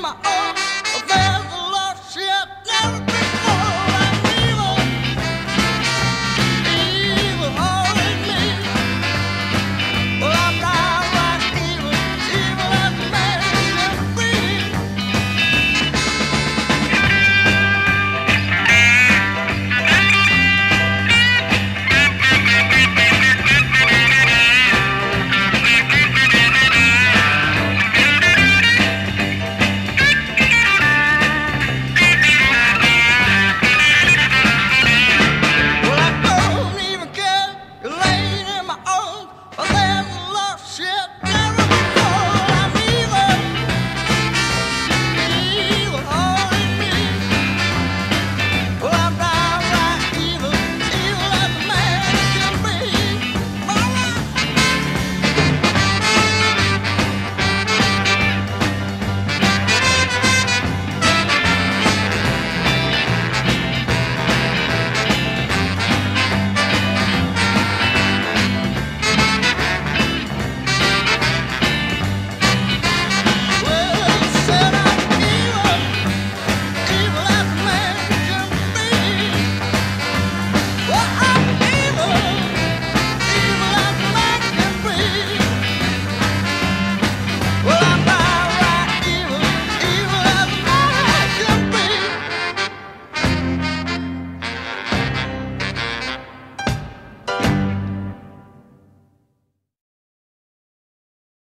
my own.